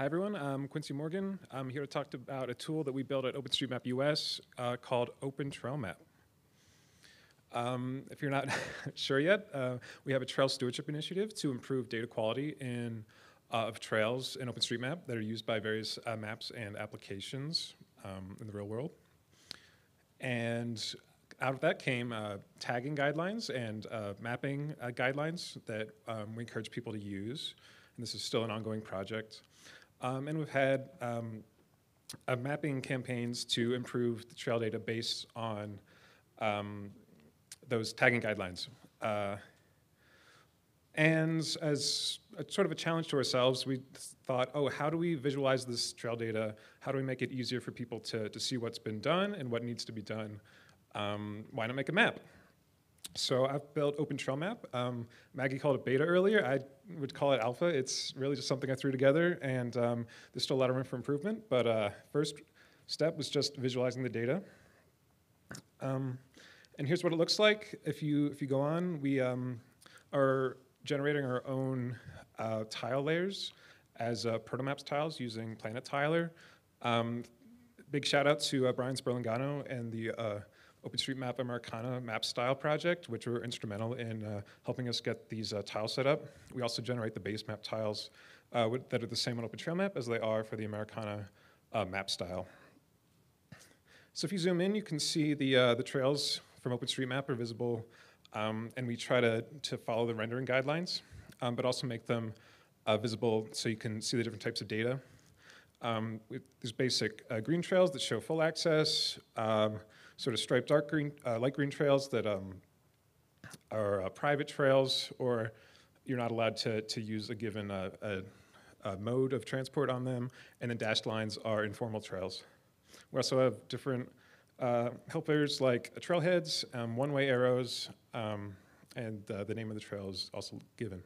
Hi everyone, I'm Quincy Morgan. I'm here to talk about a tool that we built at OpenStreetMap US uh, called Open Trail Map. Um, if you're not sure yet, uh, we have a trail stewardship initiative to improve data quality in, uh, of trails in OpenStreetMap that are used by various uh, maps and applications um, in the real world. And out of that came uh, tagging guidelines and uh, mapping guidelines that um, we encourage people to use. And this is still an ongoing project. Um, and we've had um, uh, mapping campaigns to improve the trail data based on um, those tagging guidelines. Uh, and as a, sort of a challenge to ourselves, we thought, oh, how do we visualize this trail data? How do we make it easier for people to, to see what's been done and what needs to be done? Um, why not make a map? So I've built Open Trail Map. Um, Maggie called it beta earlier. I would call it alpha. It's really just something I threw together, and um, there's still a lot of room for improvement. But uh, first step was just visualizing the data. Um, and here's what it looks like. If you if you go on, we um, are generating our own uh, tile layers as uh, protomaps tiles using Planetiler. Um, big shout out to uh, Brian Sperlingano and the uh, OpenStreetMap Americana map style project, which were instrumental in uh, helping us get these uh, tiles set up. We also generate the base map tiles uh, that are the same on OpenTrailMap as they are for the Americana uh, map style. So if you zoom in, you can see the, uh, the trails from OpenStreetMap are visible, um, and we try to, to follow the rendering guidelines, um, but also make them uh, visible so you can see the different types of data. Um, there's basic green trails that show full access, um, sort of striped dark green, uh, light green trails that um, are uh, private trails, or you're not allowed to, to use a given uh, a, a mode of transport on them, and then dashed lines are informal trails. We also have different uh, helpers like trailheads, um, one-way arrows, um, and uh, the name of the trail is also given.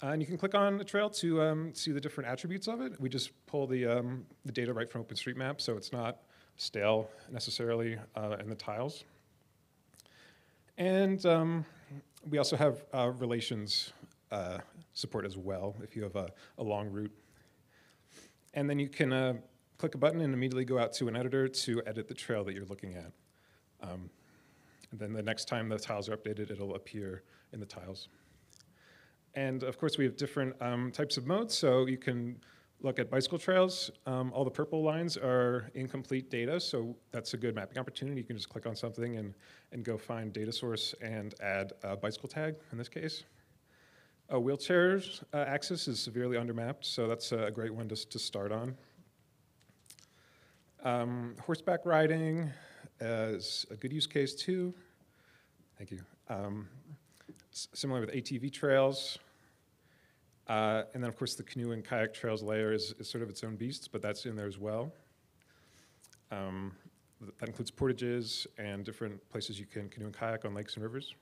Uh, and you can click on a trail to um, see the different attributes of it. We just pull the, um, the data right from OpenStreetMap, so it's not stale necessarily uh, in the tiles. And um, we also have uh, relations uh, support as well if you have a, a, long route. And then you can uh, click a button and immediately go out to an editor to edit the trail that you're looking at. Um, and then the next time the tiles are updated, it'll appear in the tiles. And of course, we have different um, types of modes, so you can look at bicycle trails. Um, all the purple lines are incomplete data, so that's a good mapping opportunity. You can just click on something and, and go find data source and add a bicycle tag in this case. A wheelchair uh, axis is severely undermapped, so that's a great one to, to start on. Um, horseback riding is a good use case too. Thank you. Um, similar with ATV trails, uh, and then, of course, the canoe and kayak trails layer is, is, sort of its own beast, but that's in there as well. Um, that includes portages and different places you can canoe and kayak on lakes and rivers.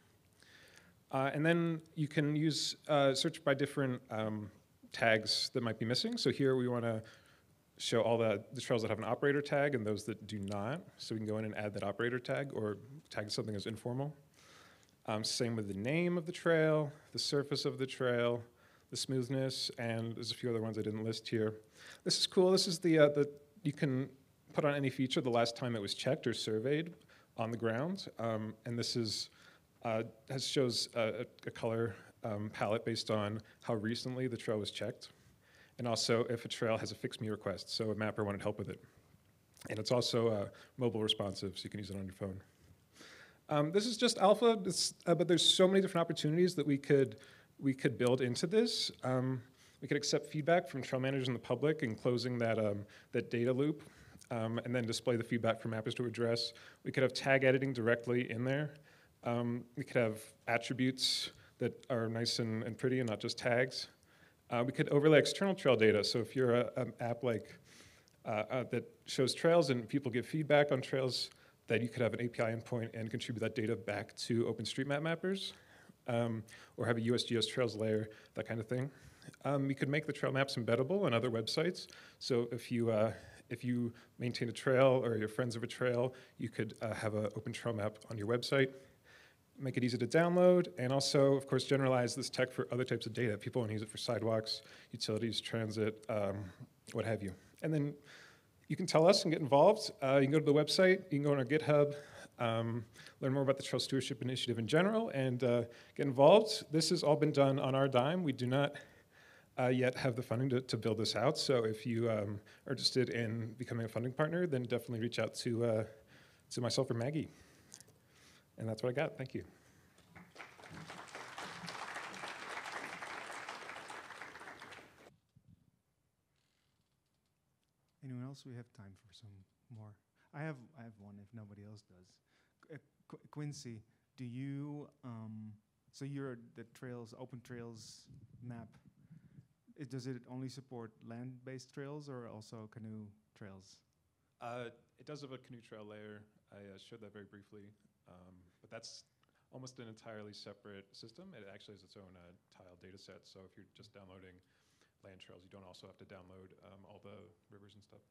Uh, and then you can use uh, search by different um, tags that might be missing. So here we want to show all the, the trails that have an operator tag and those that do not. So we can go in and add that operator tag or tag something as informal. Um, same with the name of the trail, the surface of the trail, the smoothness, and there's a few other ones I didn't list here. This is cool. This is the, uh, the you can put on any feature the last time it was checked or surveyed on the ground, um, and this is uh, has shows a, a color um, palette based on how recently the trail was checked, and also if a trail has a fix me request, so a mapper wanted help with it. And it's also uh, mobile responsive, so you can use it on your phone. Um, this is just alpha, uh, but there's so many different opportunities that we could we could build into this. Um, we could accept feedback from trail managers and the public in closing that, um, that data loop um, and then display the feedback from mappers to address. We could have tag editing directly in there. Um, we could have attributes that are nice and, and pretty and not just tags. Uh, we could overlay external trail data. So if you're an app like uh, uh, that shows trails and people give feedback on trails, that you could have an API endpoint and contribute that data back to OpenStreetMap mappers um, or have a USGS Trails layer, that kind of thing. Um, we could make the trail maps embeddable on other websites. So if you uh, if you maintain a trail or you're friends of a trail, you could uh, have an open trail map on your website. make it easy to download, and also, of course, generalize this tech for other types of data. People want to use it for sidewalks, utilities, transit, um, what have you. And then you can tell us and get involved. Uh, you can go to the website, you can go on our GitHub, um, learn more about the Trail Stewardship Initiative in general, and uh, get involved. This has all been done on our dime. We do not uh, yet have the funding to, to build this out. So if you um, are interested in becoming a funding partner, then definitely reach out to, uh, to myself or Maggie. And that's what I got. Thank you. Anyone else? We have time for some more. I have I have one if nobody else does. Qu- uh, Qu- Quincy, do you um, so you're the trails open trails map? It, does it only support land-based trails or also canoe trails? Uh, it does have a canoe trail layer. I uh, showed that very briefly, um, but that's almost an entirely separate system. It actually has its own uh, tile data set. So if you're just downloading land trails, you don't also have to download um, all the rivers and stuff.